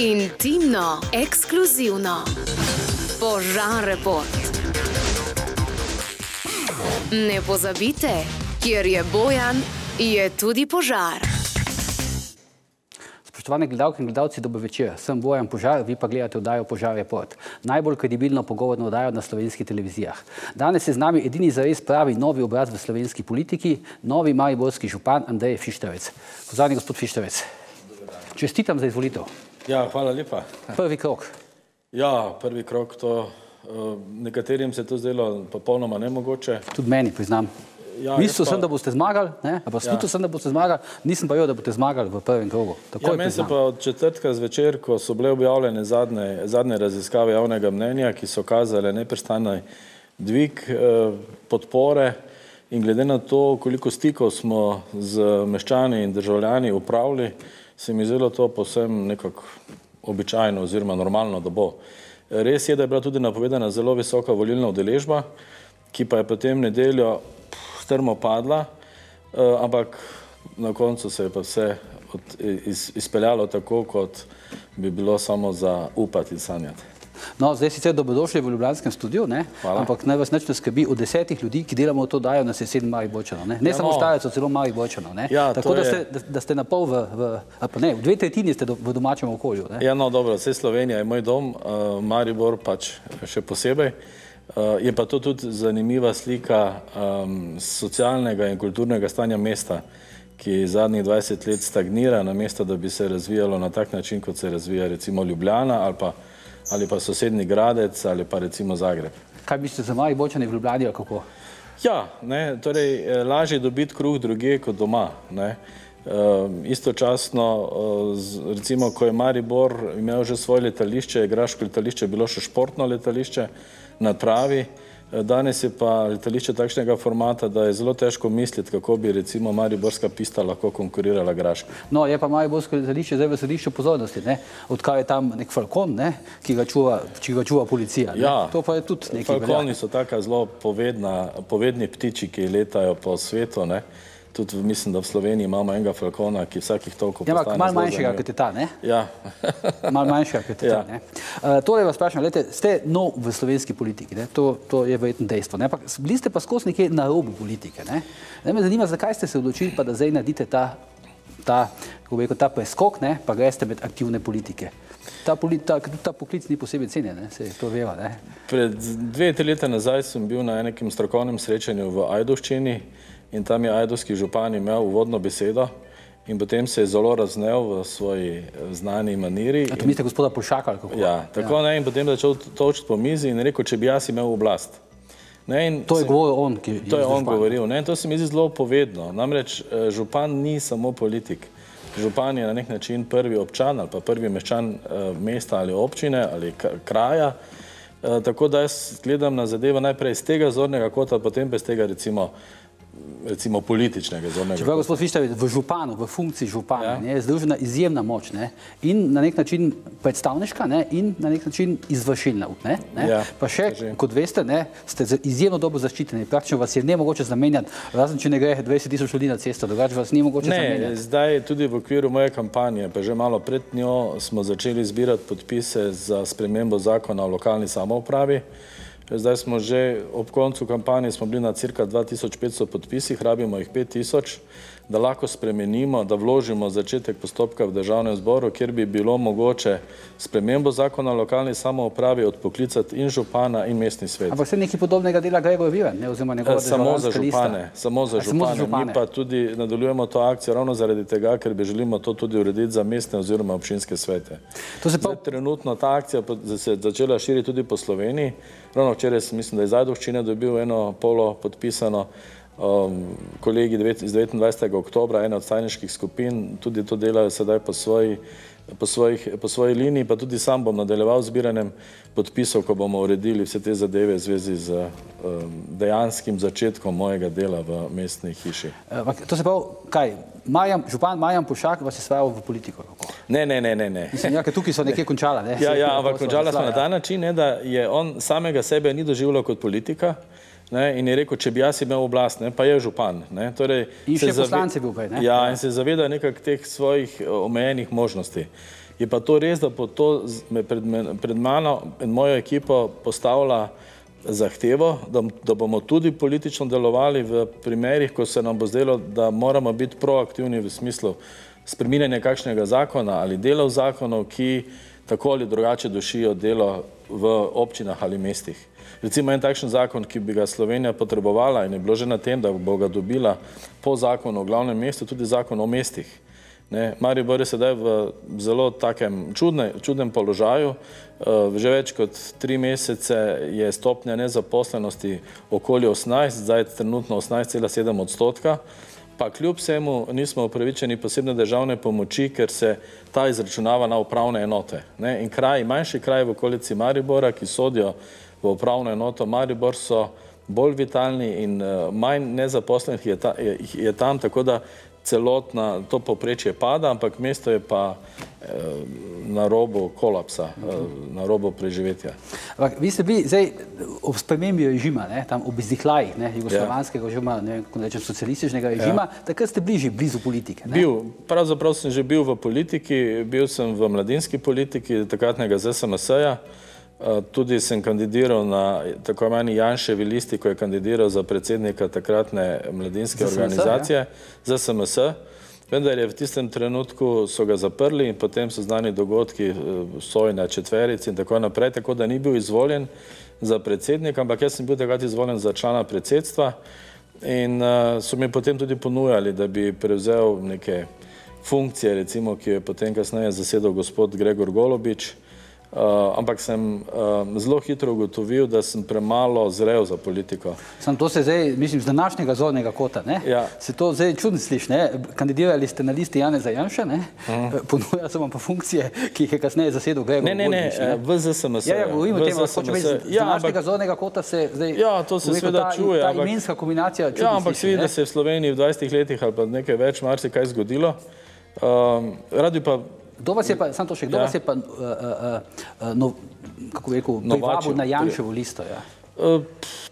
Intimno, ekskluzivno. Požar report. Ne pozabite, kjer je bojan, je tudi požar. Spoštovane gledalke in gledalci, dober večer. Sem Bojan Požar, vi pa gledate oddajo Požar Report. Najbolj kredibilno pogovorno oddajo na slovenskih televizijah. Danes je z nami edini zares pravi novi obraz v slovenski politiki, novi mariborski župan Andrej Fištevec. Pozdravljeni, gospod Fištevec. Čestitam za izvolitev. Ja, hvala lepa. Prvi krok. Ja, prvi krok to, uh, nekaterim se je to zdelo popolnoma nemogoče. Tudi meni, priznam. Ja, Mislil pa- sem, da boste zmagali, ne? pa slutil sem, da boste zmagali, nisem pa jo, da boste zmagali v prvem krogu. Tako Ja, meni se pa od četrtka zvečer, ko so bile objavljene zadnje, zadnje raziskave javnega mnenja, ki so kazale neprestane dvig eh, podpore in glede na to, koliko stikov smo z meščani in državljani upravili, se mi zdelo to posebno nekako običajno oziroma normalno, da bo. Res je, da je bila tudi napovedana zelo visoka volilna udeležba, ki pa je potem nedeljo strmo padla, eh, ampak na koncu se je pa vse od, iz, izpeljalo tako, kot bi bilo samo za upati in sanjati. No, zdaj sicer dobrodošli v Ljubljanskem studiu, ne? Hvala. ampak naj vas nič ne skrbi, od desetih ljudi, ki delamo to dajo, nas je sedem malih bojčanov. Ne, ne Ja, samo no. štajercev, celo malih bojčanov. Ne? Ja, Tako da ste, da, da ste na pol v, v, pa ne, v dve tretjini ste do, v domačem okolju. Ne? Ja, no, dobro, vse Slovenija je moj dom, uh, Maribor pač še posebej. Uh, je pa to tudi zanimiva slika um, socialnega in kulturnega stanja mesta, ki zadnjih 20 let stagnira, namesto da bi se razvijalo na tak način, kot se razvija recimo Ljubljana ali pa, ali pa sosednji Gradec ali pa recimo Zagreb. Kaj mislite za malih bojčani v Ljubljani kako? Ja, ne, torej eh, lažje je dobiti kruh druge kot doma. Ne. Uh, istočasno, uh, z, recimo, ko je Maribor imel že svoje letališče, je Graško letališče bilo še športno letališče na travi, eh, danes je pa letališče takšnega formata, da je zelo težko misliti, kako bi recimo Mariborska pista lahko konkurirala Graški. No, je pa Mariborsko letališče zdaj v središču pozornosti, ne? odkar je tam nek falkon, ne? ki, ga čuva, ki ga čuva policija. Ne? Ja, to pa je tudi nekaj. Falkoni so taka zelo povedna, povedni ptiči, ki letajo po svetu. Ne. Tudi mislim, da v Sloveniji imamo enega falkona, ki vsakih toliko Ja, postane malo zelo manjšega, kot je ta. Ne? Ja, Malo manjša, kot je Ja. ta. ne. Uh, torej vas vprašam, gledajte, ste nov v slovenski politiki, ne? to, to je verjetno dejstvo. Ne? Ampak bili ste pa skozi nekje na robu politike. Ne? Ne, me zanima, zakaj ste se odločili, pa da zdaj naredite ta, ta, kako bi rekel, ta preskok, ne? pa greste med aktivne politike. Ta, poli, ta, ta poklic ni posebej cenjen, se to veva. Ne? pred dve, tri leta nazaj sem bil na nekem strokovnem srečanju v Ajdovščini in tam je ajdovski župan imel uvodno besedo in potem se je zelo raznev v svoji eh, znani maniri. A to mislite gospoda Pošaka kako? Ja, tako ne, in potem začel točiti po mizi in rekel, če bi jaz imel oblast. Ne, To je govoril on, ki To je on govoril. Ne? To se mi zdi zelo povedno. Namreč eh, župan ni samo politik. Župan je na nek način prvi občan ali pa prvi meščan eh, mesta ali občine ali kraja. Tako da jaz gledam na zadevo najprej iz tega zornega kota, potem pa iz tega recimo, recimo političnega zornega Čeprav gospod Fišter v županu, v funkciji župana, Ja. ne, je združena izjemna moč ne, in na nek način predstavniška ne, in na nek način izvršilna. Ne, ne. Ja, pa še, drži. kot veste, ne, ste izjemno dobro zaščiteni. Praktično vas je ne mogoče zamenjati, razen če ne gre 20 tisoč ljudi na cesto, drugače vas ni mogoče Ne, zamenjati. zdaj tudi v okviru moje kampanje, pa že malo pred njo, smo začeli zbirati podpise za spremembo zakona o lokalni samoupravi. Zdaj smo že ob koncu kampanje, smo bili na cirka 2500 podpisih, rabimo jih 5000, da lahko spremenimo, da vložimo začetek postopka v državnem zboru, kjer bi bilo mogoče spremembo zakona o lokalni samoupravi odpoklicati in župana in mestni svet. Ampak se nekaj podobnega dela Gregor Viran, ne, oziroma njegova Eh, Samo za državljanska lista. župane, samo za A, samo za župane. župane. Mi pa tudi nadaljujemo to akcijo ravno zaradi tega, ker bi želimo to tudi urediti za mestne oziroma občinske svete. To se pa Zdaj, trenutno ta akcija se je začela širiti tudi po Sloveniji. Ravno včeraj sem, mislim, da je iz Ajdovščine dobil eno polo podpisano. Um, kolegi iz 29. oktobra, ena od tajniških skupin, tudi to delajo sedaj po svoji, po, svojih, po svoji liniji, pa tudi sam bom nadaljeval zbiranjem podpisov, ko bomo uredili vse te zadeve v zvezi z um, dejanskim začetkom mojega dela v mestni hiši. Ampak to se pravi, kaj, Marjan, župan Marjan Pošak vas je spravil v politiko. Kako? Ne, ne, ne, ne. ne. Mislim, ja, tukaj so nekje končala. Ne? Ja, ja, ampak končala smo na ta način, ne, da je on samega sebe ni doživljal kot politika, Ne, in je rekel, če bi jaz imel oblast, ne, pa je župan. Ne, torej, In še poslanec je bil prej, ne? Ja, in se zaveda nekak teh svojih eh, omejenih možnosti. Je pa to res, da bo to pred, pred mano in mojo ekipo postavila zahtevo, da, da bomo tudi politično delovali v primerih, ko se nam bo zdelo, da moramo biti proaktivni v smislu spreminjanja kakšnega zakona ali delov zakonov, ki tako ali drugače dušijo delo v občinah ali mestih. Recimo en takšen zakon, ki bi ga Slovenija potrebovala in je bilo že na tem, da bo ga dobila po zakonu o glavnem mestu, tudi zakon o mestih. Ne, Maribor je sedaj v zelo takem čudne, čudnem položaju. Uh, že več kot tri mesece je stopnja nezaposlenosti okoli 18, zdaj je trenutno 18,7 odstotka, pa kljub vsemu nismo upravičeni posebne državne pomoči, ker se ta izračunava na upravne enote. Ne, in kraji, manjši kraji v okolici Maribora, ki sodijo v upravno enoto Maribor, so bolj vitalni in uh, manj nezaposlenih je, ta, je, je tam, tako da celotna to poprečje pada, ampak mesto je pa eh, na robu kolapsa, eh, na robu preživetja. Ampak vi ste bili zdaj ob spremembi režima, ne, tam ob izdihljajih ne, jugoslovanskega oziroma ne, kako rečem, socialističnega režima, ja. takrat ste bili že blizu politike. Ne? Bil, pravzaprav sem že bil v politiki, bil sem v mladinski politiki takratnega ZSMS-ja, eh, tudi sem kandidiral na tako imenovani Janševi listi, ko je kandidiral za predsednika takratne mladinske ZSMS, organizacije ZSMS, vendar je v tistem trenutku so ga zaprli in potem so znani dogodki eh, sojna četveric in tako naprej, tako da ni bil izvoljen za predsednika, ampak jaz sem bil takrat izvoljen za člana predsedstva in uh, so mi potem tudi ponujali, da bi prevzel neke funkcije, recimo, ki jo je potem kasneje zasedel gospod Gregor Golobič. Uh, ampak sem uh, zelo hitro ugotovil, da sem premalo zrel za politiko. Sam to se zdaj, mislim, z današnjega zornega kota, ne? Ja. Se to zdaj čudno sliši, ne? Kandidirali ste na listi Janeza Janša, ne? Uh. Ponuja se vam pa funkcije, ki jih je kasneje zasedel Gregor Ne, ne, ne, eh, v ZSMS. Ja, ja, govorim o tem, hočem reči, z Ja, današnjega ampak, zornega kota se zdaj... Ja, to se seveda ta, čuje, Ta ampak- imenska kombinacija čudno ja, ampak se sliši, vidi, ne? da se je v Sloveniji v 20 letih ali pa nekaj več marsikaj zgodilo. Um, rad bi pa Kdo vas je pa, sam to še, kdo Ja. vas je pa, uh, uh, uh, no, kako bi rekel, privabil na Janševo listo, ja? Uh,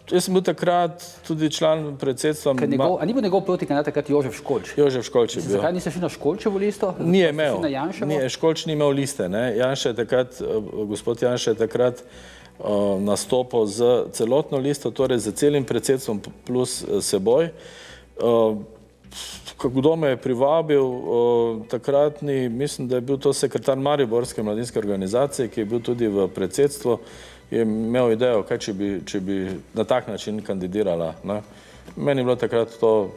jaz sem bil takrat tudi član predsedstva. Ker njegov, a ni bil njegov protikandidat takrat Jožef Školč? Jožef Školč je bil. Zakaj niste šli na Školčevo listo? Ni imel, ni, Školč ni imel liste. Ne? Janša je takrat, gospod Janša je takrat uh, nastopil z celotno listo, torej z celim predsedstvom plus seboj. Uh, kdo me je privabil, uh, takratni, mislim, da je bil to sekretar Mariborske mladinske organizacije, ki je bil tudi v predsedstvu, je imel idejo, kaj če bi, če bi na tak način kandidirala. Ne? Meni je bilo takrat to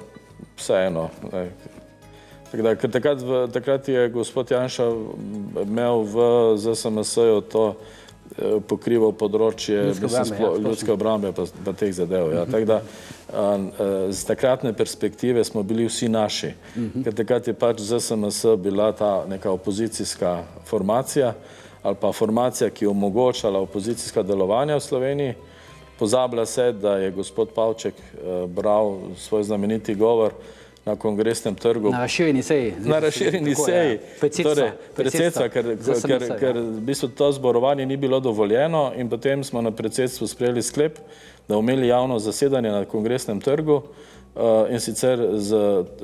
vseeno. ne. Tako da, takrat, v, takrat je gospod Janša imel v ZSMS-ju to pokrival področje Ljudske obrambe, ja, obrambe pa, pa teh zadev. Ja. Tako da a, eh, z takratne perspektive smo bili vsi naši, ker takrat je pač ZSMS bila ta neka opozicijska formacija ali pa formacija, ki je omogočala opozicijska delovanja v Sloveniji. Pozablja se, da je gospod Pavček eh, bral svoj znameniti govor na kongresnem trgu Na razširjeni seji. na razširjeni ja. seji, Predsedstva, torej predsedstva, ker, ZSMS, ker, ja. ker v bistvu to zborovanje ni bilo dovoljeno in potem smo na predsedstvu sprejeli sklep, da bomo imeli javno zasedanje na kongresnem trgu uh, in sicer z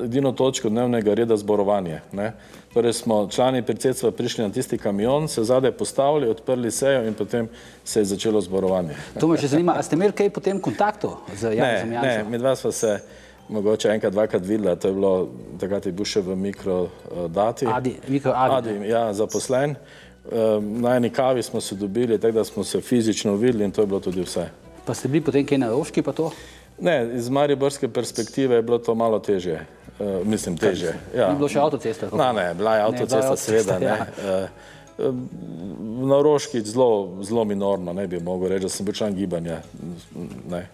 edino točko dnevnega reda zborovanje. Ne. Torej smo člani predsedstva prišli na tisti kamion, se zadaj postavili, odprli sejo in potem se je začelo zborovanje. To me še zanima, a ste imeli kaj potem kontaktov z Ne, Janezom ne, Janšo? med vas sva se mogoče enkrat, dvakrat videla, to je bilo, takrat je bil še v mikrodati. Adi, Mikro Adi. Adi, ja, zaposlen. Um, Na eni kavi smo se dobili, tako da smo se fizično videli in to je bilo tudi vse. Pa ste bili potem kaj na Roški pa to? Ne, iz mariborske perspektive je bilo to malo težje. Uh, mislim, težje. Ja. Ni bilo še avtocesta? Na, ne, bila je avtocesta, seveda. Ne. ja. Uh, Na Roški zelo, zelo minorno, ne bi mogel reči, da sem bil član gibanja. Ne.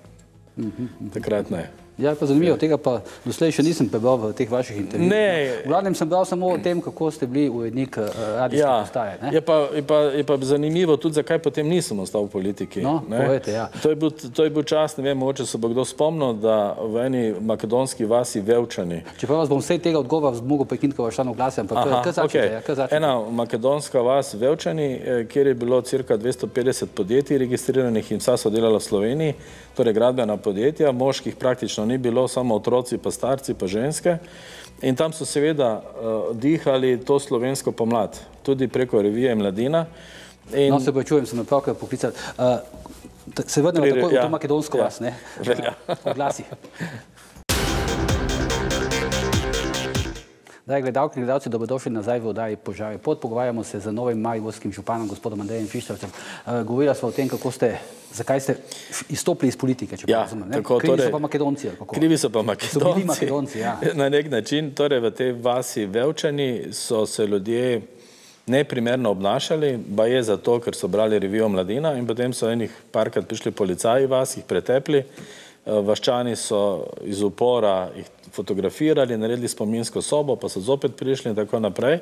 Takrat ne. Ja, pa zanimivo, tega pa doslej še nisem prebral v teh vaših intervjujih. Ne. V glavnem sem bral samo o tem, kako ste bili urednik uh, radijske Ja, postaje. ne. je pa, je, pa, je pa zanimivo tudi, zakaj potem nisem ostal v politiki. No, ne. povejte, ja. to, je bil, to je bil čas, ne vem, mogoče se bo kdo spomnil, da v eni makedonski vasi Vevčani, Čeprav vas bom vse tega odgovora mogel prekiniti, ko vas šano glasem, pa kar- kar začnete, okej. ja, kar začnete. Ena makedonska vas Vevčani, eh, kjer je bilo cirka 250 podjetij registriranih in vsa so delala v Sloveniji, torej gradbena podjetja, moških praktično ni bilo, samo otroci, pa starci, pa ženske. In tam so seveda uh, dihali to slovensko pomlad, tudi preko revije Mladina. In, No, se pa čujem, sem me pravkar poklical. Uh, t- se vrnemo takoj v ja, to makedonsko ja, vas, ne? velja. Oglasi. Dragi gledalke in gledalci, dobrodošli nazaj v oddaji Požari pod. Pogovarjamo se z novim mariborskim županom, gospodom Andrejem Fiščevcem. Uh, govorila smo o tem, kako ste, zakaj ste izstopili iz politike, če Ja, prav razumem. tako, Krivi torej- so pa Makedonci. ali kako? Krivi so pa So Makedonci. bili Makedonci, ja. Na nek način, torej v tej vasi Vevčani so se ljudje neprimerno obnašali, ba je zato, ker so brali revijo Mladina in potem so enih parkrat prišli policaji vas, jih pretepli, Eh, vaščani so iz upora jih fotografirali, naredili spominsko sobo, pa so zopet prišli in tako naprej.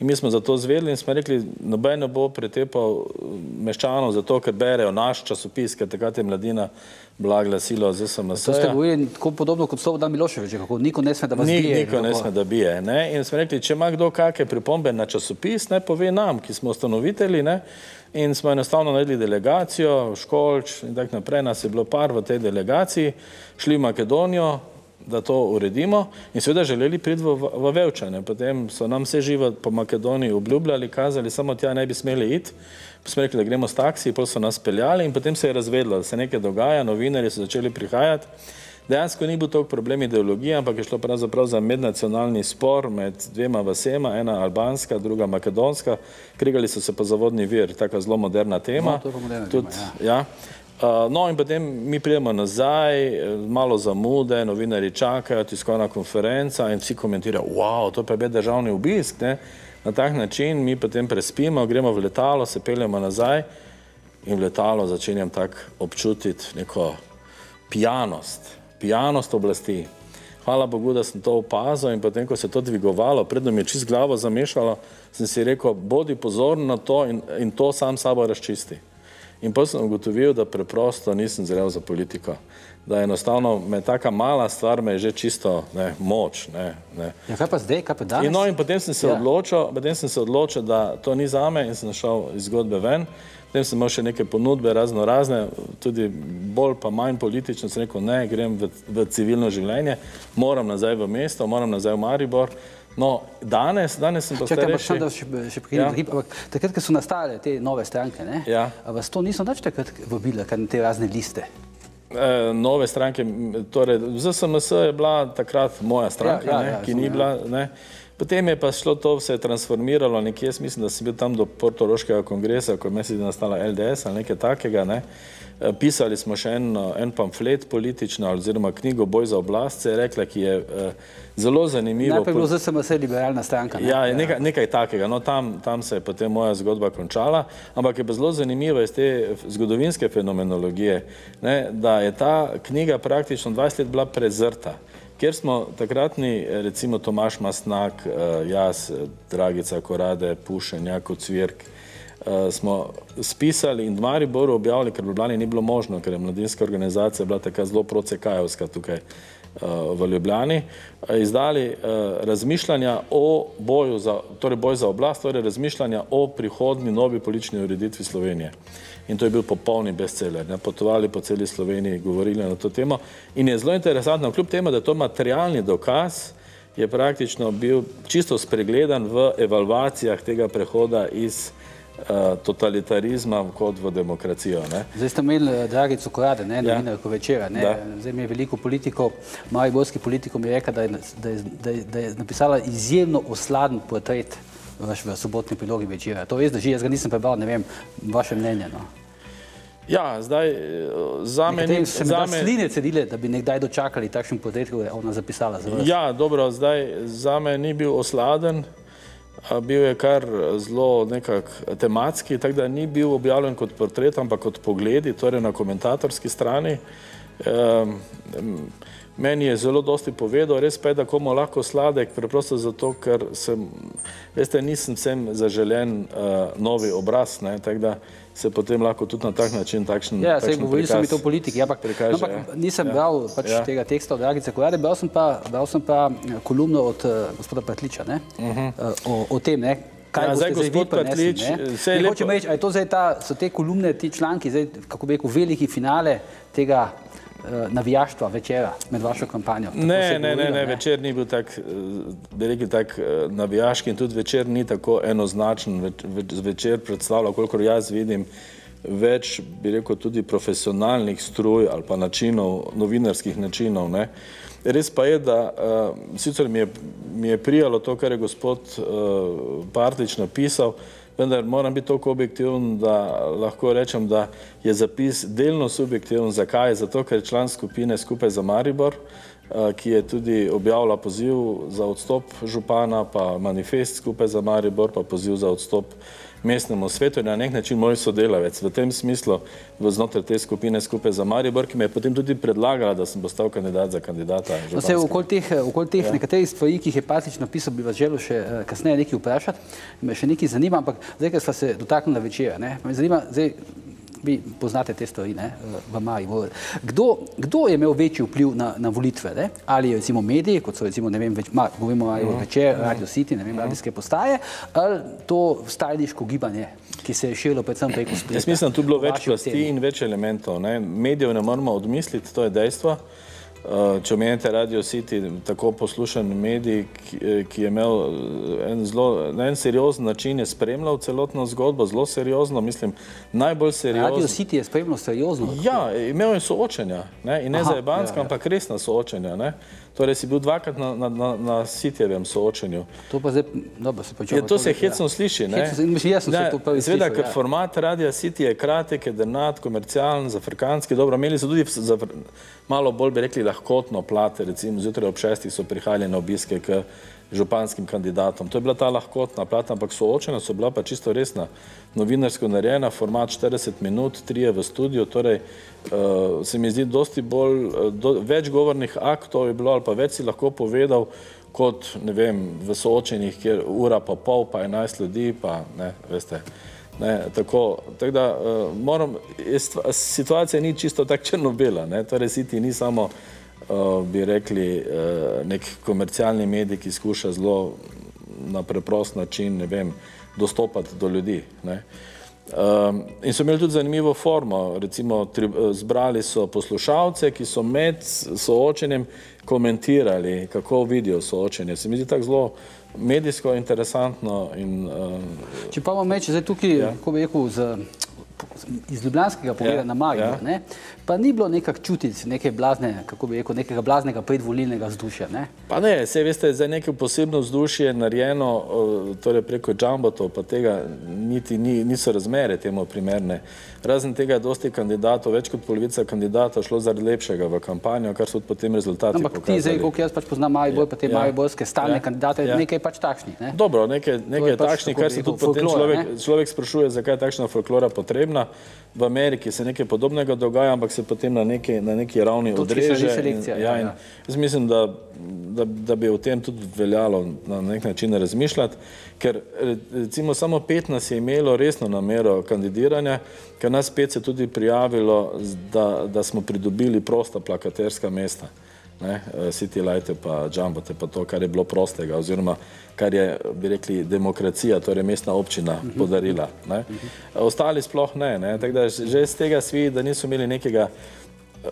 In mi smo zato zvedeli in smo rekli, noben ne bo pretepal eh, meščanov zato, ker berejo naš časopis, ker takrat je Mladina bila glasilo z SMS. To ste govorili tako podobno kot Slobodan Miloševič, kako niko ne sme, da vas Ni, bije. niko ne sme, da bije. Ne? In smo rekli, če ima kdo kakšne pripombe na časopis, naj pove nam, ki smo ustanovitelji. Ne? In smo enostavno naredili delegacijo, Školč in tako naprej, nas je bilo par v tej delegaciji, šli v Makedonijo, da to uredimo in seveda želeli priti v, v Vevčane. Potem so nam vse živo po Makedoniji obljubljali, kazali, samo tja ne bi smeli iti. Pa smo rekli, da gremo s taksi, potem so nas peljali in potem se je razvedlo, da se nekaj dogaja, novinarji so začeli prihajati. Dejansko ni bil to problem ideologije, ampak je šlo pravzaprav za mednacionalni spor med dvema vasema, ena albanska, druga makedonska. Krigali so se pa za vodni vir, taka zelo moderna tema. No, to je pa moderna Tudi, tema, ja. Uh, no, in potem mi pridemo nazaj, eh, malo zamude, novinari čakajo, tiskovna konferenca in vsi komentirajo, wow, to pa je državni obisk. Ne? Na tak način mi potem prespimo, gremo v letalo, se peljemo nazaj in v letalo začenjam tako občutiti neko pijanost, pijanost oblasti. Hvala Bogu, da sem to opazil in potem, ko se je to dvigovalo, predno mi je čist glavo zamešalo, sem si rekel, bodi pozoren na to in, in to sam sabo razčisti. In potem sem ugotovil, da preprosto nisem zrel za politiko. Da enostavno me taka mala stvar me je že čisto ne, moč. Ne, ne. Ja, kaj pa zdaj, kaj pa danes? In, no, in potem sem se Ja. odločil, potem sem se odločil, da to ni zame in sem šel iz zgodbe ven. Potem sem imel še neke ponudbe, razno razne, tudi bolj pa manj politične. Sem rekel, ne, grem v, v civilno življenje, moram nazaj v mesto, moram nazaj v Maribor. No, danes, danes sem pa Čakaj, starejši. samo da še, še prekinem. Ja. Ja. Ampak takrat, ko so nastale te nove stranke, ne? Ja. A vas to niso več takrat vabile, kar na te razne liste? Eh, nove stranke, torej ZSMS je bila takrat moja stranka, Ja, ja, ne, ja, ki razumem, ni ja. bila. Ne. Potem je pa šlo to, se je transformiralo nekje, jaz mislim, da sem bil tam do Portoroškega kongresa, ko je mesec nastala LDS ali nekaj takega. Ne. Eh, Pisali smo še en, eh, en pamflet politično, oziroma knjigo Boj za oblast, se je rekla, ki je eh, zelo zanimivo. Najprej je bilo ZSMS liberalna stranka. Ne? Ja, nekaj, nekaj takega. No, tam, tam se je potem moja zgodba končala, ampak je pa zelo zanimivo iz te zgodovinske fenomenologije, ne, da je ta knjiga praktično 20 let bila prezrta. Ker smo takratni, recimo Tomaš Masnak, eh, jaz, Dragica Korade, Pušen, Jako Cvirk, eh, smo spisali in v Mariboru objavili, ker v Ljubljani ni bilo možno, ker je mladinska organizacija bila tako zelo procekajovska tukaj eh, v Ljubljani, izdali razmišljanja o boju za, torej boj za oblast, torej razmišljanja o prihodni novi politični ureditvi Slovenije. In to je bil popolni bestseller. Ne? Potovali po celi Sloveniji, govorili na to temo. In je zelo interesantno, kljub temu, da je to materialni dokaz, je praktično bil čisto spregledan v evalvacijah tega prehoda iz uh, totalitarizma kot v demokracijo. Ne? Zdaj ste imeli eh, Dragico Korade, ne, Ja. novinarko večera. Ne. Da. Zdaj mi je veliko politikov, mariborskih politikov mi je rekel, da je, da, je, da, je, da je napisala izjemno osladen portret v, v sobotni prilogi večera. To res drži, jaz ga nisem prebral, ne vem, vaše mnenje. No. Ja, zdaj eh, za me Nekateri ni. so mi za da me- sline cedile, da bi nekdaj dočakali takšen portret, kot je ona zapisala za vas. Ja, dobro, zdaj za me ni bil osladen, bil je kar zelo nekak tematski, tako da ni bil objavljen kot portret, ampak kot pogledi, torej na komentatorski strani. Ehm, em, Meni je zelo dosti povedal, res pa je, da komu lahko sladek, preprosto zato, ker sem, veste, nisem vsem zaželen uh, novi obraz, ne, tako da se potem lahko tudi na tak način takšen Ja, takšen govorili so mi to politiki, ampak, prikaže, ampak ja. nisem Ja. bral pač Ja. tega teksta od Dragice Kojade, bral sem pa, bral sem pa eh, kolumno od uh, gospoda Patliča ne? uh, o, o tem, ne? kaj Ja, zdaj gospod Patlič, saj je lepo- hočem reči, a je to zdaj ta, so te kolumne, ti članki, zdaj, kako bi rekel, veliki finale tega uh, navijaštva večera med vašo kampanjo. Tako Ne, ne, ne, govorilo, ne, večer ni bil tak, eh, bi rekel, tak eh, navijaški in tudi večer ni tako enoznačen. Več, več, večer predstavlja, kolikor jaz vidim, več, bi rekel, tudi profesionalnih struj ali pa načinov, novinarskih načinov. Ne. Res pa je, da uh, sicer mi je, mi je prijalo to, kar je gospod uh, Partič napisal, vendar moram biti toliko objektiven, da lahko rečem, da je zapis delno subjektiven. Zakaj? Zato, ker je član skupine skupaj za Maribor, eh, ki je tudi objavila poziv za odstop župana, pa manifest skupaj za Maribor, pa poziv za odstop mestnemu svetu in na nek način moj sodelavec. V tem smislu v znotraj te skupine skupaj za Maribor, ki me je potem tudi predlagala, da sem postal kandidat za kandidata. No, se okoli teh, okoli teh ja. nekaterih stvari, ki jih je Patič napisal, bi vas želel še eh, kasneje nekaj vprašati. Me še nekaj zanima, ampak zdaj, ker sva se dotaknila večera, ne, me zanima, zdaj, vi poznate te stvari ne, v Mariboru. Kdo, kdo je imel večji vpliv na, na volitve? Ne? Ali recimo mediji, kot so recimo, ne vem, več, ma, govorimo o Mariboru večer, Radio City, ne vem, radijske postaje, ali to stajniško gibanje, ki se je širilo predvsem preko spleta? Jaz mislim, da tu je bilo več plasti oceni. in več elementov. Ne. Medijev ne moramo odmisliti, to je dejstvo. Uh, Če omenite Radio City, tako poslušan medij, ki, eh, ki je imel eh, en zelo, na en seriozen način je spremljal celotno zgodbo, zelo seriozno, mislim, najbolj Radio seriozno. City je spremljal seriozno. Ja, imel je soočenja ne? in ne Aha, za Ebanska, ja, ja. ampak resna soočenja. Ne? Torej si bil dvakrat na, na, na, na Sitjevem soočenju. To pa zdaj, dobro, se počutim. Ja, to se hecno sliši. ne? Hecno se- mislim, jaz sem se Ne, to prvič Seveda, slišal, ker ja. format Radia City je kratek, je denat, komercialen, zafrikanski. Dobro, imeli so tudi za, malo bolj, bi rekli, lahkotno plate. Recimo zjutraj ob šestih so prihajali na obiske k županskim kandidatom. To je bila ta lahkotna plata, ampak soočena so bila pa čisto resna. Novinarsko narejena, format 40 minut, trije v studiu, torej uh, se mi zdi dosti bolj, uh, do, več govornih aktov je bilo ali pa več si lahko povedal, kot ne vem, v soočenjih, kjer ura pa pol, pa enajst ljudi, pa ne, veste. Ne, tako, tako da uh, moram, je situacija ni čisto tako črno-bela, torej City ni samo, bi rekli, uh, nek komercialni medij, ki skuša zelo na preprost način, ne vem, dostopati do ljudi. Ne. Um, in so imeli tudi zanimivo formo, recimo tri, eh, zbrali so poslušalce, ki so med soočenjem komentirali, kako vidijo soočenje. Se mi zdi tako zelo medijsko interesantno in uh, Če pa vam reče, zdaj tukaj, ja. kako bi rekel, z, iz Ljubljanskega pogleda Ja, na Maribor, ja. ja. Pa ni bilo nekak čutiti neke blazne, kako bi rekel, nekega blaznega predvolilnega vzdušja. Ne? Pa ne, se veste, za neko posebno vzdušje narejeno, o, torej preko džambotov, pa tega niti ni, niso razmere temu primerne. Razen tega je dosti kandidatov, več kot polovica kandidatov šlo zaradi lepšega v kampanjo, kar so potem rezultati Ampak ti pokazali. zdaj, koliko jaz pač poznam Maribor, pa te Ja. mariborske stalne Ja. kandidate, Ja. nekaj pač takšnih. Ne? Dobro, nekaj, nekaj pač, takšnih, kar se tudi potem človek, ne? človek sprašuje, zakaj je takšna folklora potrebna. V Ameriki se nekaj podobnega dogaja, ampak se potem na neki, na neki ravni Tukaj odreže. selekcija, in, ja, ja, in ja. jaz mislim, da, da, da bi o tem tudi veljalo na nek način razmišljati, ker re- recimo samo pet nas je imelo resno namero kandidiranja, ker nas pet se tudi prijavilo, da, da smo pridobili prosta plakaterska mesta ne, eh, City Lighte pa Jumbote pa to, kar je bilo prostega oziroma kar je, bi rekli, demokracija, torej mestna občina podarila. Ne. Ostali sploh ne, ne. tako da že iz tega svi, da niso imeli nekega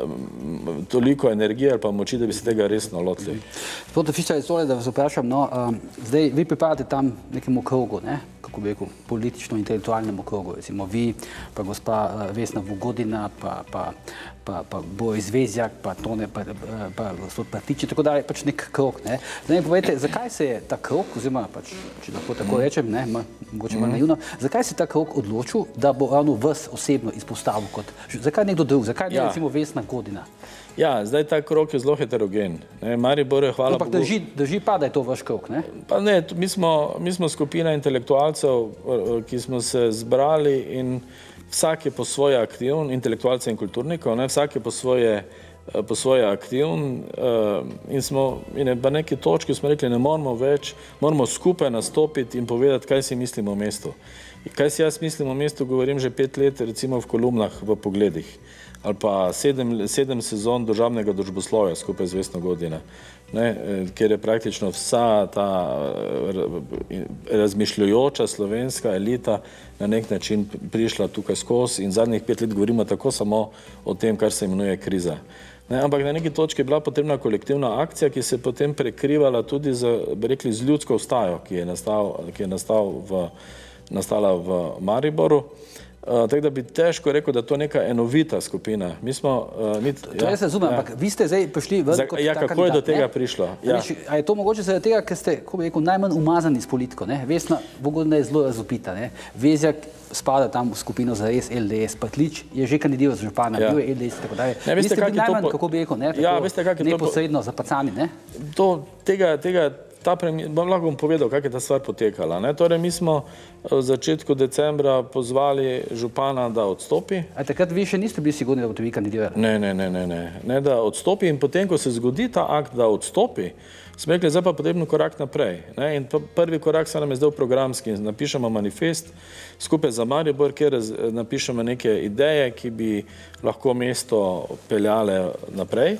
um, toliko energije ali pa moči, da bi se tega resno lotili. Gospod Fiščar, je tole, da vas vprašam, no, um, zdaj vi pripadate tam nekemu krogu, ne? Kako bi rekel, politično-intelektualnemu krogu, recimo vi, pa gospa uh, Vesna Vugodina, pa, pa, pa, pa Boris Vezjak, pa Tone, pa, pa, pa gospod Partič, tako da je pač nek krog. Ne? Zdaj mi povejte, zakaj se je ta krog, oziroma pač, če lahko tako rečem, ne, mogoče malo naivno, zakaj se je ta krog odločil, da bo ravno vas osebno izpostavil kot, zakaj nekdo drug, zakaj ne Ja. recimo Vesna Godina? Ja, zdaj ta krok je zelo heterogen. Ne. Maribor je, hvala Ampak Bogu, drži, drži pa, da je to vaš krog, ne? Pa ne, mi smo, mi smo skupina intelektualcev, eh, ki smo se zbrali in vsak je po svoje aktiven, intelektualcev in kulturnikov, ne, vsak je po svoje eh, po svoje aktivni in smo in na neki točki smo rekli, ne moramo več, moramo skupaj nastopiti in povedati, kaj si mislimo o mestu. Kaj si jaz mislim o mestu, govorim že pet let, recimo v kolumnah, v pogledih ali pa sedem, sedem sezon državnega družboslovja skupaj z Vesno Godina, ne, eh, kjer je praktično vsa ta eh, razmišljujoča slovenska elita na nek način prišla tukaj skozi in zadnjih pet let govorimo tako samo o tem, kar se imenuje kriza. Ne, ampak na neki točki je bila potrebna kolektivna akcija, ki se je potem prekrivala tudi z, rekli, z ljudsko vstajo, ki je, nastal, ki je nastal v, nastala v Mariboru. Uh, tako da bi težko rekel, da je to neka enovita skupina. Mi smo, uh, mi, to ja, jaz razumem, ja. ampak vi ste zdaj prišli v Za, ja, kako kandidat, je do tega ne? prišlo? Ja. Viš, a je to mogoče zaradi tega, ker ste, ko bi rekel, najmanj umazani s politiko? Ne? Vesna Bogodna je zelo razupita. Ne? Vezjak spada tam v skupino za res LDS, Patlič je že kandidiral za župana, ja. bil je LDS in tako dalje. Ne, veste, kak najmanj, po... kako bi rekel, ne? Ja, tako, ja, veste, kak je neposredno to... zapacani, ne? To, tega, tega, ta premijer, bom lahko bom povedal, kako je ta stvar potekala. Ne? Torej, mi smo eh, v začetku decembra pozvali župana, da odstopi. A takrat vi še niste bili sigurni, da boste vi kandidirali? Ne, ne, ne, ne, ne, ne, da odstopi in potem, ko se zgodi ta akt, da odstopi, smo rekli, zdaj pa potrebno korak naprej. Ne? In prvi korak se nam je zdaj programski, napišemo manifest skupaj za Maribor, kjer napišemo neke ideje, ki bi lahko mesto peljale naprej.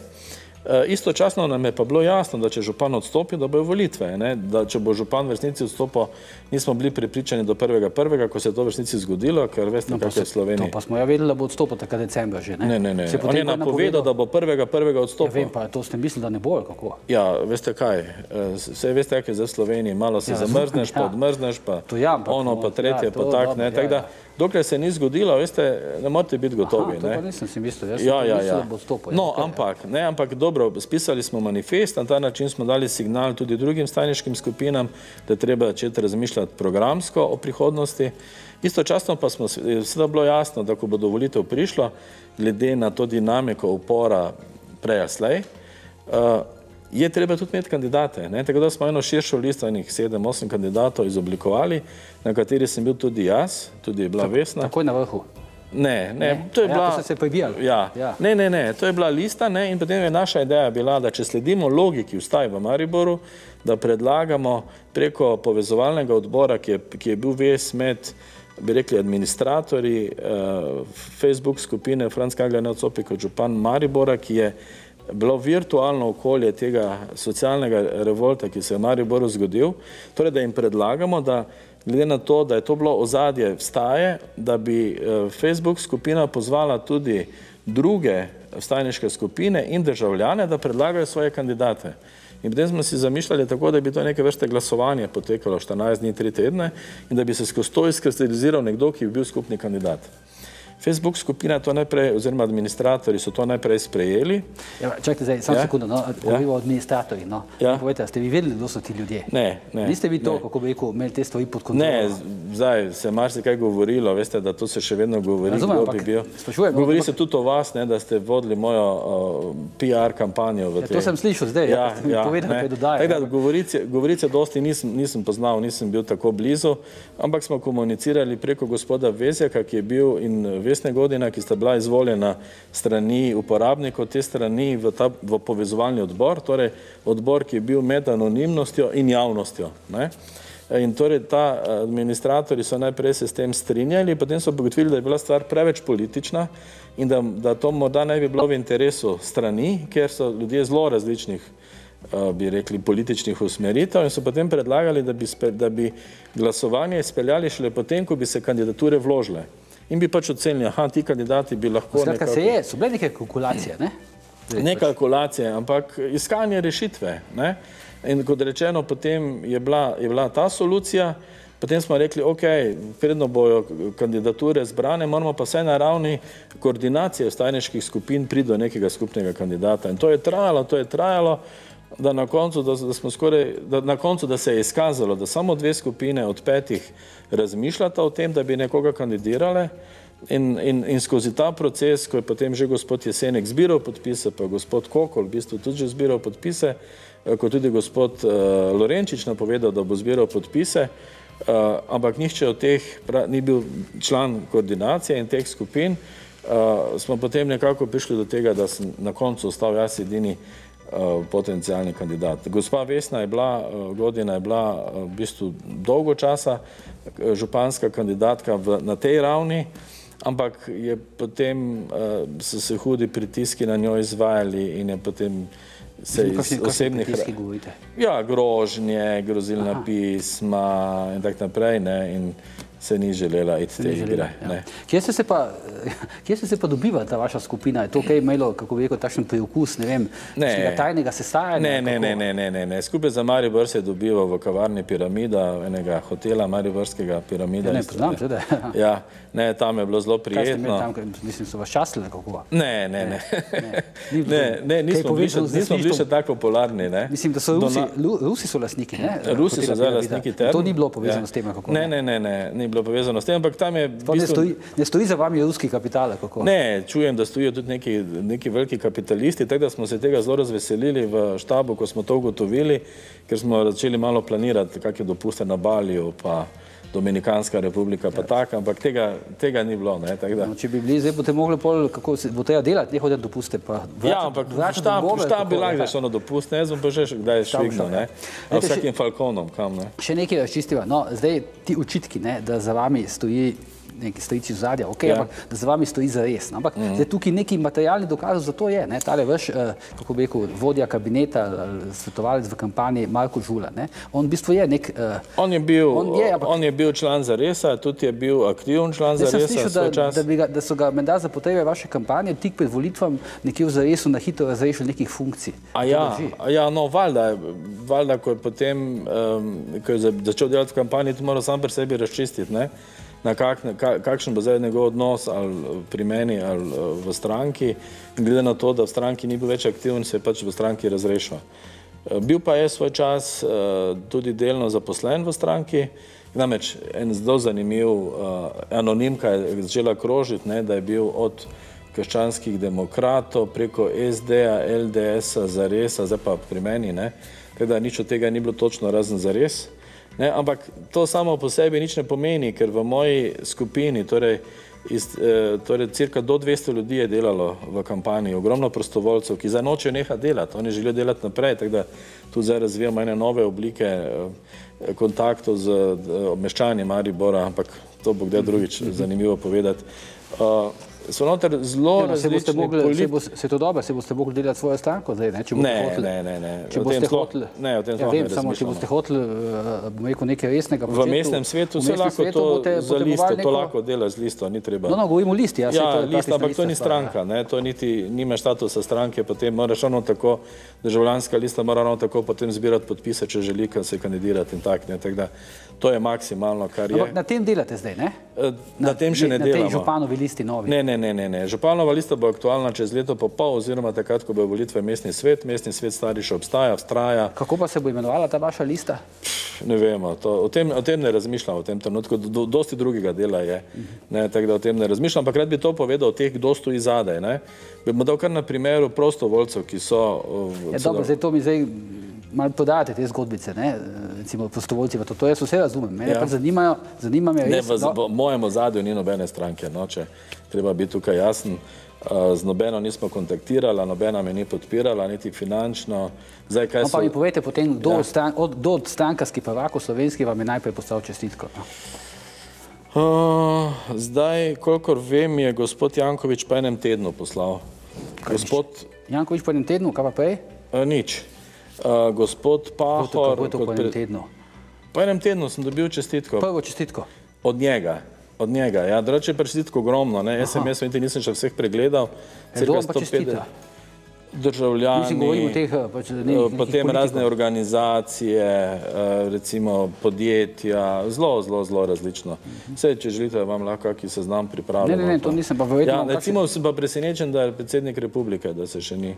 Eh, istočasno nam je pa bilo jasno, da če župan odstopi, da bojo volitve. Ne? Da če bo župan v resnici odstopil, nismo bili pripričani do prvega prvega, ko se je to v resnici zgodilo, ker veste, no, kako je Slovenija. Pa smo ja vedeli, da bo odstopil takrat decembra že. Ne, ne, ne. ne. On je napovedal, da bo prvega prvega odstopil. Ja, vem pa, to ste mislili, da ne bo, kako? Ja, veste kaj, vse eh, veste, kaj je za Sloveniji, malo se ja, zamrzneš, ja. pa odmrzneš, pa ja, ono, pa tretje, ja, pa tak, ne. Ja, tak, ja dokler se ni zgodilo, veste, ne morate biti gotovi. Aha, ne? nisem si mislil, jaz ja, ja, mislil, ja. da bo stopil. No, okay. ampak, ne, ampak dobro, spisali smo manifest, na ta način smo dali signal tudi drugim staniškim skupinam, da treba začeti razmišljati programsko o prihodnosti. Istočasno pa smo seveda bilo jasno, da ko bo do volitev prišlo, glede na to dinamiko upora prej slej, uh, je treba tudi imeti kandidate. Ne? Tako da smo eno širšo listo, enih sedem, osem kandidatov izoblikovali, na kateri sem bil tudi jaz, tudi je bila Vesna. Takoj na vrhu. Ne, ne, ne, to je ja, bila. To se je ja. ja. Ne, ne, ne, to je bila lista, ne, in potem je naša ideja bila, da če sledimo logiki vstaj v Mariboru, da predlagamo preko povezovalnega odbora, ki je, ki je bil ves med, bi rekli, administratorji uh, Facebook skupine Franz Kagler Neocopi kot župan Maribora, ki je bilo virtualno okolje tega socialnega revolta, ki se je v Mariboru zgodil, torej da jim predlagamo, da glede na to, da je to bilo ozadje vstaje, da bi eh, Facebook skupina pozvala tudi druge vstajniške skupine in državljane, da predlagajo svoje kandidate. In potem smo si zamišljali tako, da bi to neke vrste glasovanje potekalo 14 dni, 3 tedne in da bi se skozi to izkristaliziral nekdo, ki bi bil skupni kandidat. Facebook skupina to najprej, oziroma administratori so to najprej sprejeli. Ja, čakajte zdaj, samo ja? sekundo, no, govorimo ja? o administratorjih, no. Ja? Povejte, ste vi vedeli, kdo so ti ljudje? Ne, ne. Niste vi to, ne. kako bi rekel, imeli te stvari pod kontrolo? Ne, zdaj se marsikaj govorilo, veste, da to se še vedno govori, Razumem, kdo bi bil. Sprašujem, govori ampak... se tudi o vas, ne, da ste vodili mojo uh, PR kampanjo. Ja, to sem slišal zdaj, ja, ja, ja povedal, kaj dodaja. Tako da govorice, govorice dosti nisem, nisem poznal, nisem bil tako blizu, ampak smo komunicirali preko gospoda Vezjaka, ki je bil in Vesne Godina, ki sta bila izvoljena strani uporabnikov te strani v, ta, v povezovalni odbor, torej odbor, ki je bil med anonimnostjo in javnostjo. Ne? In torej ta administratori so najprej se s tem strinjali, potem so pogotovili, da je bila stvar preveč politična in da, da to morda ne bi bilo v interesu strani, ker so ljudje zelo različnih bi rekli, političnih usmeritev in so potem predlagali, da bi, da bi glasovanje izpeljali šele potem, ko bi se kandidature vložile in bi pač ocenili, da ti kandidati bi lahko. Skratka, nekako... se je, so bile neke kalkulacije, ne? Ne kalkulacije, ampak iskanje rešitve. Ne? In kot rečeno, potem je bila, je bila ta solucija, potem smo rekli, ok, predno bojo kandidature zbrane, moramo pa vse na ravni koordinacije stajniških skupin priti do nekega skupnega kandidata. In to je trajalo, to je trajalo, da na koncu, da, da smo skoraj, da na koncu, da se je izkazalo, da samo dve skupine od petih razmišljata o tem, da bi nekoga kandidirale in, in, in skozi ta proces, ko je potem že gospod Jesenek zbiral podpise, pa gospod Kokol v bistvu tudi že zbiral podpise, eh, ko tudi gospod uh, Lorenčič napovedal, da bo zbiral podpise, uh, ampak nihče od teh pra, ni bil član koordinacije in teh skupin, uh, smo potem nekako prišli do tega, da sem na koncu ostal jaz edini potencijalni kandidat. Gospa Vesna je bila, uh, Godina je bila uh, v bistvu dolgo časa županska kandidatka v, na tej ravni, ampak je potem so se hudi pritiski na njo izvajali in je potem se iz Kakšni- osebnih pritiski govorite? Ja, grožnje, grozilna pisma in tako naprej. Ne, in se ni želela iti te igre. Ja. Ne. Kje ste se pa, kje ste se pa dobivala ta vaša skupina? Je to kaj imelo, kako bi rekel, takšen preokus, ne vem, Ne. tajnega sestajanja? Ne, ne, ne, ne, ne, ne, ne. Skupaj za Maribor se je dobival v kavarni Piramida, enega hotela Mariborskega Piramida. Ja, ne, poznam, seveda. Ja, ne, tam je bilo zelo prijetno. tam, mislim, so vas častili kako? Ne, ne, ne. Bilo- Ne, ne, kaj nismo bili povezano z nismo bili še tako popularni. Ne. Mislim, da so Rusi, na- Lu, Rusi so lastniki, ne? Rusi so zdaj lastniki Term. To ni bilo povezano Ja. s tem, kako? Ne, ne, ne, ne, ni bilo povezano s tem, ampak tam je v Pa ne, stoji, ne stoji za vami ruski kapital, kako? Ne, čujem, da stojijo tudi neki, neki veliki kapitalisti, tako da smo se tega zelo razveselili v štabu, ko smo to ugotovili, ker smo začeli malo planirati, kakšne dopuste na Baliju, pa Dominikanska republika, pa tako, ampak tega, tega ni bilo. Ne, tako da. No, če bi bili, zdaj boste mogli pol, kako se bo tega delati, ne hoditi dopuste, pa Ja, ampak štab, štab bi lahko šel na dopust, ne, jaz bom pa že kdaj švignil, ja. ne, Glejte, a vsakim falkonom, kam, ne. Še nekaj razčistiva. No, zdaj ti očitki, ne, da za vami stoji neki stojiči zadja, okay, Ja. ampak da za vami stoji za res. No, ampak mm -hmm. zdaj tukaj neki materialni dokaz za to je. Ne, tale vaš, eh, kako bi rekel, vodja kabineta, ali svetovalec v kampanji Marko Žula. Ne, on v bistvu je nek. Eh, On je bil, On je, ampak- on je bil član Zaresa, tudi je bil aktiven član Zaresa slišal, da, čas. da, ga, da so ga menda za potrebe vaše kampanje tik pred volitvam nekje v zaresu na hitro razrešili nekih funkcij. A ja, a ja, no, valjda, valjda, ko je potem, um, ko je za- začel delati v kampanji, to mora sam pri sebi razčistiti, ne? Na kak, ka, kakšen bo zdaj njegov odnos ali pri meni ali eh, v stranki. In glede na to, da v stranki ni bil več aktiven, se je pač v stranki razrešil. Eh, Bil pa je svoj čas eh, tudi delno zaposlen v stranki. Namreč en zelo zanimiv uh, anonimka je začela krožiti, ne, da je bil od krščanskih demokratov preko SD-a, LDS-a, Zaresa, zdaj pa pri meni, ne, da nič od tega ni bilo točno razen Zares. Ne, ampak to samo po sebi nič ne pomeni, ker v moji skupini, torej, iz, eh, torej cirka do 200 ljudi je delalo v kampanji, ogromno prostovoljcev, ki zdaj nočejo nehati delati, oni želijo delati naprej, tako da tu zdaj razvijamo ene nove oblike eh, kontaktov z eh, meščani Maribora, ampak to bo kdaj drugič zanimivo povedati. Uh, so noter zelo Ja, no, se različni mogli, se, politi- bo, se to dobro, se boste mogli delati svojo stranko zdaj, ne? Če boste Ne, hoteli- ne, ne, ne. Če boste sploh- hoteli, ne, o tem ja, vem, ne samo če boste hoteli, bom rekel, nekaj resnega V početi mestnem svetu v mestnem lahko svetu to za listo, to neko- lahko dela z listo, ni treba. No, no, govorimo listi, ja, Ja, to lista, ampak to ni stranka, ne, to niti nima statusa stranke, potem moraš ravno tako, državljanska lista mora ravno tako potem zbirati podpise, če želi ka- se kandidirati in tak, ne, tako da to je maksimalno, kar je. Ampak na tem delate zdaj, ne? Eh, Na tem še ne Na tej delamo. županovi listi novi. Ne, ne, ne, ne, ne. Županova lista bo aktualna čez leto pa pol, oziroma takrat, ko bo volitve mestni svet. Mestni svet stari še obstaja, vztraja. Kako pa se bo imenovala ta vaša lista? Ne vemo, to, o, tem, o tem ne razmišljam v tem trenutku, do, dosti drugega dela je, ne, tako da o tem ne razmišljam, ampak rad bi to povedal teh, kdo stoji zadaj. Ne. Bi mu dal kar na primeru prostovoljcev, ki so... Ja, so dobro, zdaj to mi zdaj malo podajate te zgodbice, ne? recimo prostovoljci, pa to, to jaz vse razumem. Mene Ja. pa zanimajo, zanima me Ne, res, v no, mojem ozadju ni nobene stranke, no, če treba biti tukaj jasen. Z nobeno nismo kontaktirali, nobena me ni podpirala, niti finančno. Zdaj, kaj no, pa so... mi povejte potem, kdo, Ja. od, stran, od, kdo od strankarskih prvakov slovenskih vam je najprej poslal čestitko. Uh, zdaj, kolikor vem, je gospod Jankovič pa enem tednu poslal. Gospod, Jankovič po enem tednu, kaj pa prej? uh, nič. Uh, gospod Kako to, Pahor, kako je to po enem pre- tednu? po enem tednu sem dobil čestitko Prvo čestitko. od njega. Od njega, ja, drugače je pa čestitko ogromno, ne, SMS-ov niti nisem še vseh pregledal. Kdo pa 150 čestita? Državljani, Mislim, teh, eh, pač, ne, eh, nekih potem razne organizacije, recimo podjetja, zelo, zelo, zelo različno. Vse, če želite, vam lahko kakšen seznam pripravljam. Ne, ne, ne, to nisem pa verjetno Ja, recimo sem pa presenečen, da je predsednik republike, da se še ni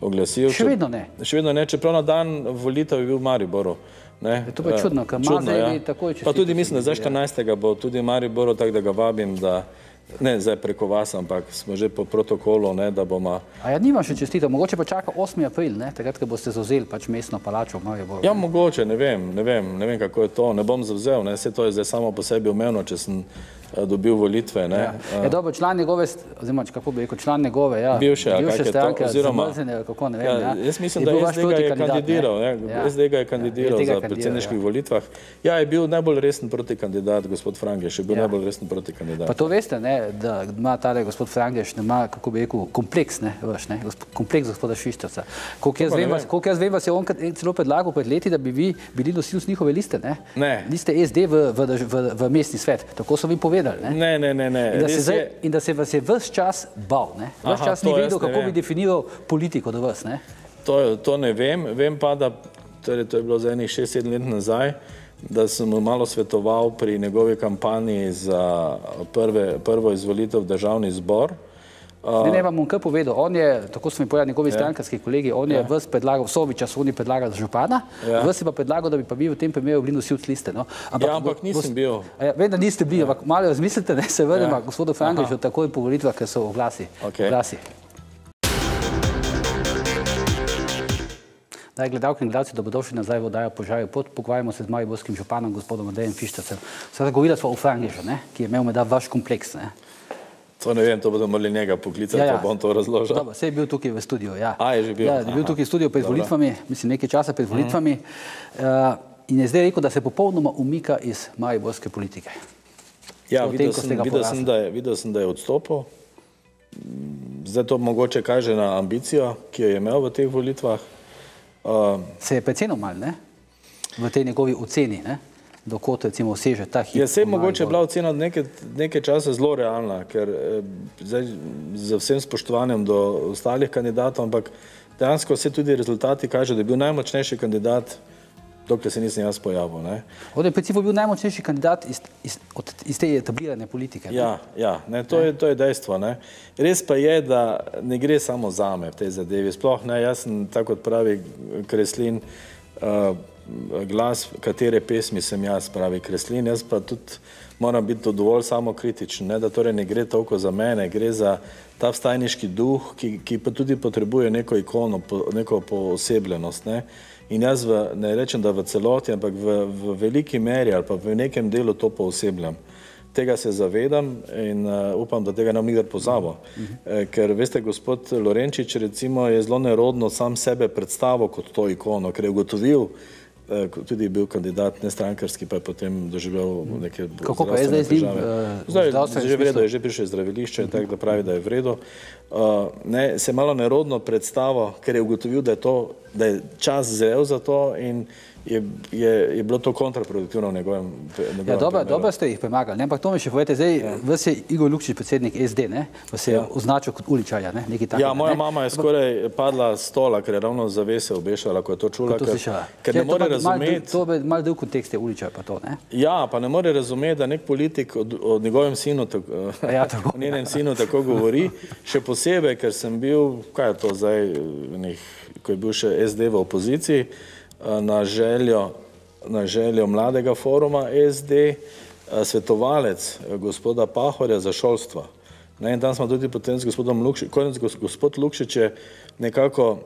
oglasil. Še vedno ne. Še vedno ne, čeprav na dan volitev je bil v Mariboru. Ne, Ja, to pa je čudno, ker zdaj ja. takoj Pa tudi mislim, da zdaj 14. bo tudi v Mariboru, tako da ga vabim, da Ne, zdaj preko vas, ampak smo že po protokolu, ne, da bomo. A ja, nimam še čestitev, mogoče pa čaka 8. april, ne, takrat, ko boste zauzeli pač mestno palačo v Mariboru. Ja, mogoče, ne vem, ne vem, ne vem, kako je to, ne bom zavzel, ne, vse to je zdaj samo po sebi umevno, če sem dobil volitve, ne. Ja, ja dobro, član njegove, oziroma, kako bi rekel, član njegove, ja, Bivše, bivše je to, stranke, oziroma- kako ne vem, Ja, ja. jaz mislim, Je da je vaš SD ga je protikandidat, ne? kandidiral, ne, Ja. SD ga je Ja, kandidiral je tega za predsedniških ja. volitvah. Ja, je bil najbolj resen protikandidat, gospod Frangeš, je bil Ja. najbolj resen protikandidat. Pa to veste, ne, da ima tale gospod Frangeš, ne ima, kako bi rekel, kompleks, ne, veš, ne, kompleks gospoda Šištrca. Koliko jaz ne vem, vas, koliko jaz vem, vas je on celo predlagal pred leti, da bi vi bili nosilci njihove liste, ne? Ne. Liste SD v, v, drž- v, v mestni svet, tako so vi povedali, ne? Ne, ne, ne, ne. In da, zdaj, je- in da se vas je vse čas bal, ne? Ves Aha, čas ni vedel, kako bi vem. definiral politiko do vas, ne? To, to ne vem, vem pa, da torej, to je bilo za enih 6-7 let nazaj, da sem mu malo svetoval pri njegovi kampanji za prve, prvo izvolitev v državni zbor. Ne, ne, vam bom kar povedal. On je, tako so mi povedali njegovi strankarski kolegi, on je vas predlagal, Soviča so oni predlagali za župana, Ja. vas je pa predlagal, da bi pa vi v tem primeru bili nosilci liste. No? Ja, ampak nisem bil. Ja, vem, da niste bili, ampak malo razmislite, ne se vrnemo Ja. ja. gospodu Frankešu takoj po volitvah, ker so oglasi. Okej. oglasi. Daj, gledalke in gledalci, dobrodošli nazaj v oddajo Požarje pod. Pogovarjamo se z mariborskim županom, gospodom Adejem Fištacem. Sedaj govorila smo o Frankešu, ne, ki je imel med vaš kompleks. Ne. To ne vem, to bodo morali njega poklicati, ja, ja. pa bom to razložil. Dobro, sej je bil tukaj v studiu. Ja. A, je že bil? Ja, je bil Aha. tukaj v studiu pred Dobro. volitvami, mislim nekaj časa pred volitvami. Uh, in je zdaj rekel, da se popolnoma umika iz mariborske politike. Ja, O tem, videl, ste sem, videl, sem, da je, videl sem, da je odstopil. Mm, Zdaj to mogoče kaže na ambicijo, ki jo je imel v teh volitvah. Uh, Se je precenil mal, ne? V tej njegovi oceni, ne? Dokot recimo seže ta hit. Je vse v mogoče bila ocena nekaj, nekaj časa zelo realna, ker eh, zdaj, z vsem spoštovanjem do ostalih kandidatov, ampak dejansko se tudi rezultati kaže, da je bil najmočnejši kandidat, dokler se nisem jaz pojavil. Ne. On je principu bil najmočnejši kandidat iz, iz, od, iz te etablirane politike. ne? Ja, ja ne, to, je, to je dejstvo. Ne. Res pa je, da ne gre samo za me v tej zadevi. Sploh ne, jaz sem, tako kot pravi Kreslin, uh, glas, katere pesmi sem jaz, pravi Kreslin. Jaz pa tudi moram biti dovolj samokritičen, ne, da torej ne gre toliko za mene, gre za ta vstajniški duh, ki, ki pa tudi potrebuje neko ikono, po, neko poosebljenost. Ne. In jaz v, ne rečem, da v celoti, ampak v, v veliki meri ali pa v nekem delu to poosebljam. Tega se zavedam in uh, upam, da tega ne bom nikdar pozabil. Eh, ker veste, gospod Lorenčič recimo je zelo nerodno sam sebe predstavil kot to ikono, ker je ugotovil, tudi je bil kandidat nestrankarski, pa je potem doživel neke Kako pa je zdaj z njim, eh, Zdaj je že v redu, je že prišel iz zdravilišča, tako da pravi, da je v redu. Uh, ne, se je malo nerodno predstavo, ker je ugotovil, da je, to, da je čas zrel za to in je, je, je bilo to kontraproduktivno v njegovem, njegovem Ja, primeru. dobro ste jih premagali, ne? ampak to mi še povete, zdaj ja. vas je Igor Lukšič, predsednik SD, ne? vas je ja. označil kot uličarja, ne? nekaj takega. Ja, moja ne? mama je skoraj padla s stola, ker je ravno zavese obešala, ko je to čula, To ker, slišala. ker Ja, ne more razumeti. To je malo drug kontekst, je uličar pa to, ne? Ja, pa ne more razumeti, da nek politik od, od njegovem sinu, tako, Ja, tako. o njenem sinu tako govori. Še posebej, ker sem bil, kaj je to zdaj, nek, ko je bil še SD v opoziciji, na željo, na željo mladega foruma SD, eh, svetovalec eh, gospoda Pahorja za šolstvo. Ne, in tam smo tudi potem z gospodom Lukšičem, konec gos- gospod Lukšič je nekako uh,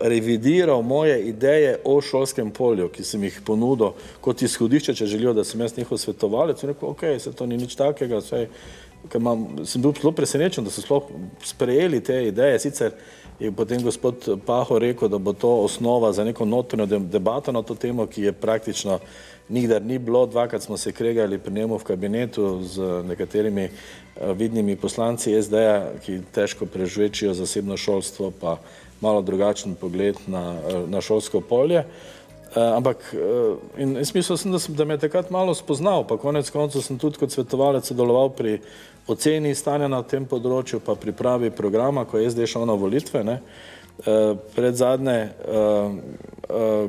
revidiral moje ideje o šolskem polju, ki sem jih ponudil kot izhodišče, če želijo, da sem jaz njihov svetovalec. In rekel, ok, se to ni nič takega, saj, ker imam, sem bil zelo presenečen, da so sploh sprejeli te ideje. Sicer je potem gospod Paho rekel, da bo to osnova za neko notranjo de- debato na to temo, ki je praktično nikdar ni bilo. Dvakrat smo se kregali pri njemu v kabinetu z nekaterimi eh, vidnimi poslanci SD-ja, ki težko prežvečijo zasebno šolstvo, pa malo drugačen pogled na, eh, na šolsko polje. Uh, ampak uh, in, in smisel sem, da, sem, da me je takrat malo spoznal, pa konec koncev sem tudi kot svetovalec sodeloval pri oceni stanja na tem področju, pa pripravi programa, ko je zdaj šel na volitve. Ne. Uh, pred zadnje,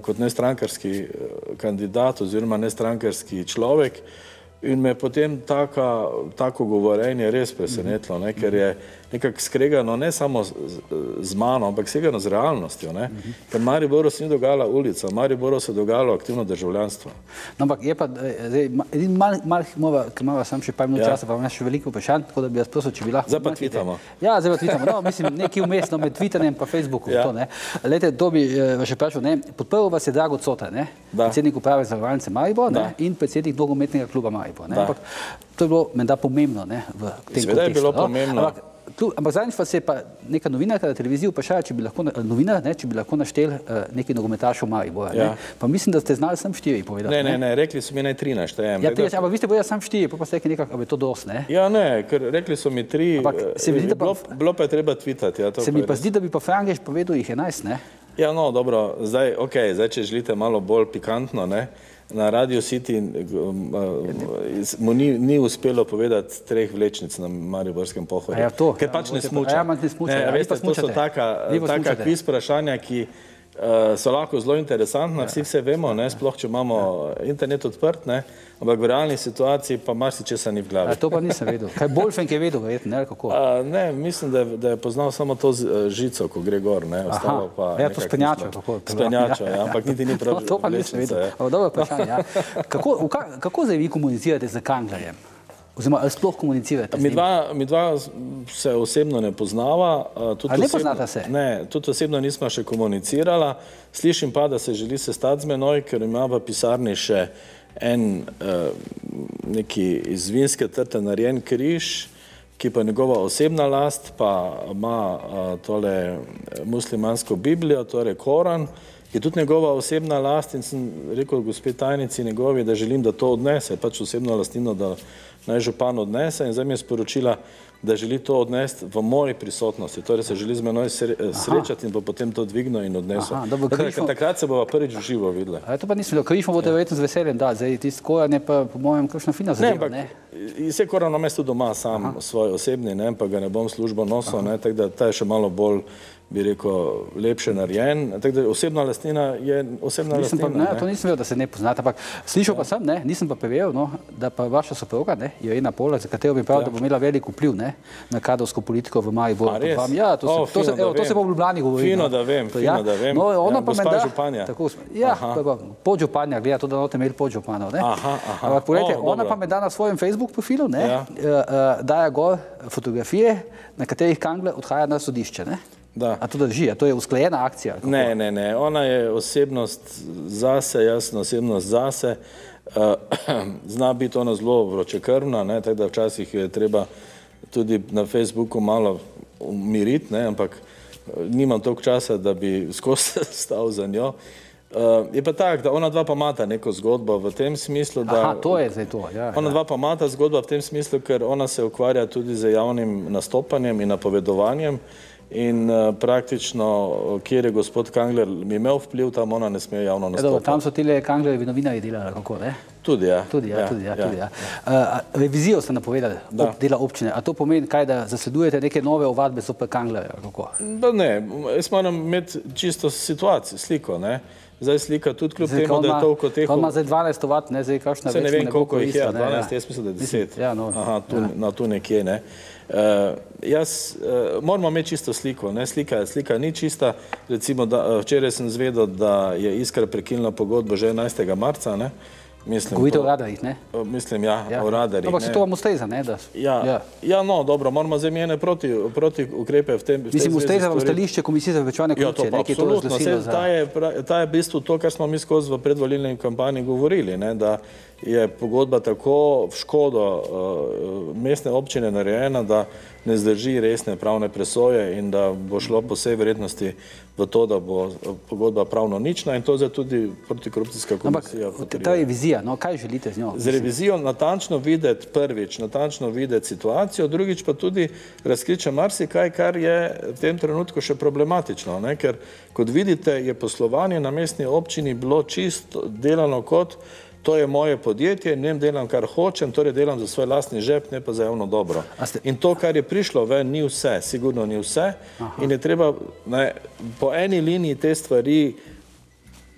kot nestrankarski uh, kandidat oziroma nestrankarski človek, in me je potem taka, tako govorenje res presenetilo, ne, ker je nekako skregano ne samo z, z mano, ampak skregano z realnostjo. Ne? Ker Mariboru se ni dogajala ulica, Mariboru se je dogajalo aktivno državljanstvo. No, ampak je pa, zdaj, edin mal, mal, mova, ker imamo samo še par minut Ja. časa, pa imam še veliko vprašanj, tako da bi vas prosil, če bi lahko... Zdaj pa tvitamo. Ja, zdaj pa tvitamo. No, mislim, nekje vmes, no, med twitanjem pa Facebookom. Ja. To, ne. Lejte, to bi eh, vas še vprašal, ne. Podprl vas je Drago Cota, ne. Da. Predsednik uprave zavarovalnice Maribor, ne, in predsednik nogometnega kluba Maribor, ne. Ampak to je bilo menda pomembno, ne, v tem Seveda je kontekstu, bilo no. pomembno. Ampak, kljub- Ampak zadnjič pa se je pa neka novinarka na televiziji vprašala, če bi lahko, na- novinar, ne, če bi lahko naštel uh, nekaj nogometašov Maribora. Ja. Ne. Pa mislim, da ste znali sam štiri povedati. Ne, ne, ne, rekli so mi naj 13 štejem. Ja, 30, ampak vi ste povedali sam štiri, pa pa ste rekli nekako, da je to dost, ne? Ja, ne, ker rekli so mi tri, Ampak eh, se mi zdi, da pa- bilo, bilo pa je treba tvitati. Ja, to Se mi pa res. zdi, da bi pa Frangeš povedal jih 11, ne? Ja, no, dobro, zdaj, okay, zdaj, če želite malo bolj pikantno, ne, na Radio City iz- mu ni, ni uspelo povedati treh vlečnic na Mariborskem pohodu. Ja, to, ker ja, pač ne mogoče pa- smuča. ja, ne smuča, ne, ja, veste, to so taka, taka kviz vprašanja, ki so lahko zelo interesantna, vsi vse vemo, ne, sploh če imamo internet odprt, ne, ampak v realni situaciji pa marsičesa ni v A, glavi. to pa nisem vedel. Kaj Bolfenk je vedel, verjetno, ne? ali Kako? A, ne, mislim, da, je- da je poznal samo to z, eh, žico, ko gre gor, ne, ostalo pa. ja, to spenjačo, kako? Spenjačo, ja, ampak niti ni prav. To, to pa nisem vedel. ja. Ampak Dobro vprašanje, ja. Kako, ka, kako zdaj vi komunicirate z Kanglerjem? Oziroma, ali sploh komunicirate Mi dva, mi dva se osebno ne poznava. Tudi A ne osebno, poznata se? Ne, tudi osebno nismo še komunicirala. Slišim pa, da se želi sestati z menoj, ker ima v pisarni še en uh, neki iz vinske trte narejen križ, ki pa je njegova osebna last, pa ima uh, tole eh, muslimansko Biblijo, torej Koran, ki je tudi njegova osebna last in sem rekel gospe tajnici njegovi, da želim, da to odnese, pač osebno lastnino, da naj župan odnese in zdaj mi je sporočila, da želi to odnesti v moji prisotnosti, torej se želi z menoj sre, eh, srečati in bo potem to dvignil in odnesel. Aha, dobro, da križmo- Takrat se bova prvič v živo videla. A, to pa nisem vedel. Križmo boste verjetno z veseljem dali. Zdaj tisti Koran je pa, po mojem, kakšna fina Ne, zadeva, ampak ne? vse koran na mestu doma, sam Aha. svoj osebni, ne, pa ga ne bom službo nosil, ne, tako da ta je še malo bolj, bi rekel, lepše narejen. Tako da osebna lastnina je osebna Nisem pa, lastnina. ne, to nisem vedel, da se ne poznate, ampak slišal pa sem, ne, nisem pa preveril, no, da pa vaša soproga, ne, Irena Pola, za katero bi pravil, da bo imela velik vpliv ne, na kadrovsko politiko v Mariboru. Ja, to se, O, to se, evo, to se pa v Ljubljani govori. Fino, no. da vem, To, fino, da vem. No, ona Ja, pa menda, županja. Tako, ja, tako, podžupanja, gleda, to, da note imeli podžupanov, ne. Ampak poglejte, O, ona dobro. pa me da na svojem Facebook profilu, ne, Ja. uh, uh, daje gor fotografije, na katerih Kangler odhaja na sodišče, ne. Da. A to drži, a to je usklajena akcija? kako? Ne, ne, ne, ona je osebnost zase, jaz sem osebnost zase. Uh, zna biti ona zelo vročekrvna, ne, tako da včasih jo je treba tudi na Facebooku malo umiriti, ne, ampak eh, nimam toliko časa, da bi skozi stal za njo. Uh, je pa tako, da ona dva pa imata neko zgodbo v tem smislu, da Aha, to je zdaj to, ja. Ona ja. dva pa imata zgodba v tem smislu, ker ona se ukvarja tudi z javnim nastopanjem in napovedovanjem in uh, praktično, uh, kjer je gospod Kangler imel vpliv, tam ona ne sme javno Ja, dobro, nastopati. tam so tile Kanglerjevi novinarji delali, kako ne? Tudi, ja. Tudi, ja, tudi, ja, tudi, ja. Uh, revizijo ste napovedali, Da. ob, dela občine. A to pomeni, kaj, da zasledujete neke nove ovadbe zoper Kanglerja? ali Kako? Da ne, jaz moram imeti čisto situacijo, sliko, ne. Zdaj slika tudi kljub Zdaj, temu, da je toliko teh... ko ima zdaj 12 vat, ne, zdaj kakšna Se ne vem, koliko jih je, koristila, ne, 12, jaz mislim, da je 10. Mislim, ja, no, Aha, tu, no, tu nekje, ne. Uh, jaz, uh, moramo imeti čisto sliko, ne, slika, slika ni čista, recimo, da, uh, včeraj sem zvedel, da je Iskra prekinila pogodbo že 11. marca, ne, mislim, Govorite to- o radarjih, ne? Mislim, ja, ja. o radarjih. Ampak se to vam ustreza, ne? Da, Ja, ja. ja, no, dobro, moramo zdaj mene proti, proti ukrepe v tem. v Mislim, zvezi ustreza vam stališče Komisije za večanje Ja, to korupcije, pa ne, ki je to razglasilo Saj za... Ta je, ta je v bistvu to, kar smo mi skozi v predvolilni kampanji govorili, ne, da je pogodba tako v škodo uh, mestne občine narejena, da ne zdrži resne pravne presoje in da bo šlo po vsej verjetnosti v to, da bo eh, pogodba pravno nična in to zdaj tudi protikorupcijska Ampak komisija. ta potrjuje. revizija, no, kaj želite z njo? Z revizijo natančno videti prvič, natančno videti situacijo, drugič pa tudi razkriče marsikaj, kar je v tem trenutku še problematično. Ne? Ker kot vidite, je poslovanje na mestni občini bilo čisto delano kot to je moje podjetje, v njem delam, kar hočem, torej delam za svoj lastni žep, ne pa za javno dobro. Ste- In to, kar je prišlo ven, ni vse, sigurno ni vse. Aha. In je treba ne, po eni liniji te stvari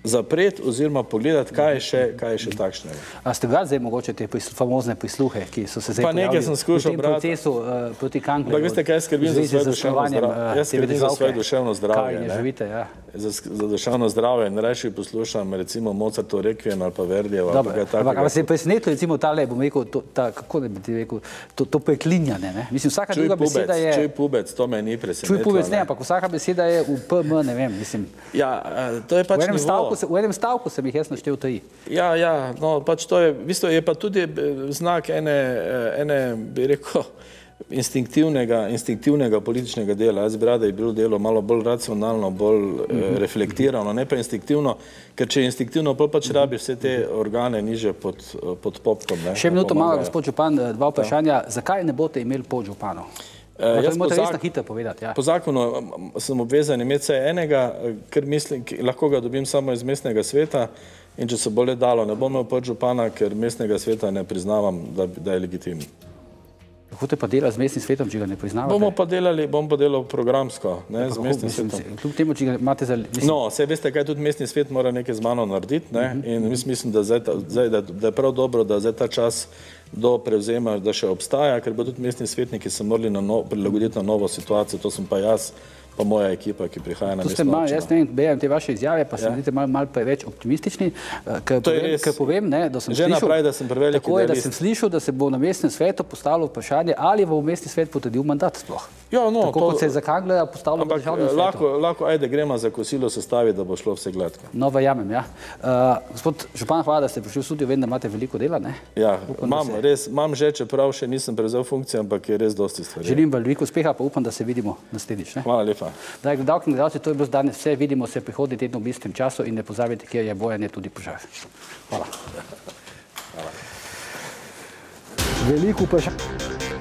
zapreti oziroma pogledati, kaj je še, kaj je še takšnega. A ste ga zdaj mogoče te prislu, famozne prisluhe, ki so se zdaj Pa nekaj sem skušal brati. procesu uh, proti Kanglerju? Ampak veste, kaj skrbim za zvezi svoje duševno zdravje? eh, Jaz skrbim za svoje duševno zdravje, Kaj ne živite, ja. Za, za duševno zdravje in reči poslušam recimo Mozartov Requiem ali pa Verdijev ali pa Dobro, kaj ampak vas je presenetilo, recimo tale, bom rekel, to, ta, kako ne bi ti rekel, to, to preklinjanje, ne? Mislim, vsaka Čuj druga pubec, beseda je... čuj pubec, to me ni presenetilo. Čuj pubec, ne, ampak vsaka beseda je v PM, ne vem, mislim. Ja, eh, to je pač nivo. Stavku, se- v enem stavku sem jih jaz naštel tri. Ja, ja, no, pač to je, v bistvu je pa tudi eh, znak ene, eh, ene bi rekel, instinktivnega, instinktivnega političnega dela. Jaz bi rad, da je bilo delo malo bolj racionalno, bolj eh, reflektirano, ne pa instinktivno, ker če je instinktivno, pol pač rabi vse te organe niže pod, pod popkom. Ne, Še minuto malo, gospod Župan, dva vprašanja. Zakaj ne boste imeli podžupanov? Eh, Uh, jaz morate po res na hitro povedati. Ja. Po zakonu um, sem obvezan imeti vsaj enega, eh, ker mislim, ki- lahko ga dobim samo iz mestnega sveta in če se bo le dalo, ne bom imel podžupana, ker mestnega sveta ne priznavam, da, da je legitimen. Hočete pa delati z mestnim svetom, če ga ne priznavate? Bomo pa delali, bom pa delal programsko, ne, z Kako, mestnim mislim, svetom. Kljub temu, če ga imate za... Mislim, No, vse veste, kaj tudi mestni svet mora nekaj z mano narediti ne? in jaz mislim, da, zdaj, zdaj, da, da je prav dobro, da zdaj ta čas do prevzema, da še obstaja, ker bo tudi mestni svetniki se morali na no, prilagoditi na novo situacijo, to sem pa jaz, pa moja ekipa, ki prihaja na malo, občino. jaz ne vem, berem te vaše izjave, pa se Ja. mi zdite malo, malo preveč optimistični, eh, ker To je povem, res. ker povem ne, da sem Že slišal, naprej, da sem prevelik tako je, da sem slišal, da se bo na mestnem svetu postavilo vprašanje, ali bo mestni svet potrdil mandat sploh. Ja, no, tako to- kot se je za Kanglerja postavilo v Ampak državnem eh, svetu. lahko, lahko, ajde, gremo za kosilo sestaviti, da bo šlo vse gladko. No, verjamem, ja. Uh, gospod Župan, hvala, da ste prišli v studio, vem, da imate veliko dela, ne? Ja, Upam, imam, se- res, imam že, čeprav še nisem prevzel funkcije, ampak je res dosti stvari. Želim vam veliko uspeha, pa upam, da se vidimo naslednjič. ne. Hvala lepa. Dragi gledalke in gledalci, to je bilo za danes vse. Vidimo se prihodnji teden v istem času in ne pozabite, kjer je bojanje tudi požar. Hvala. Hvala. Veliko vprašanj.